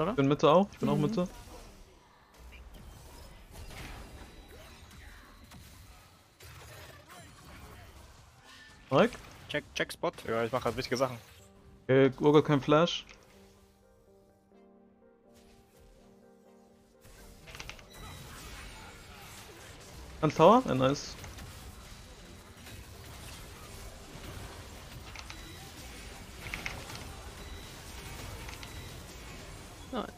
oder? Ich bin Mitte auch, ich bin auch Mhm. Mitte. Mike? Check, check Spot. Ja, ich mache halt wichtige Sachen. Okay, Urga kein Flash. Ein Tower? Ja, nice. Not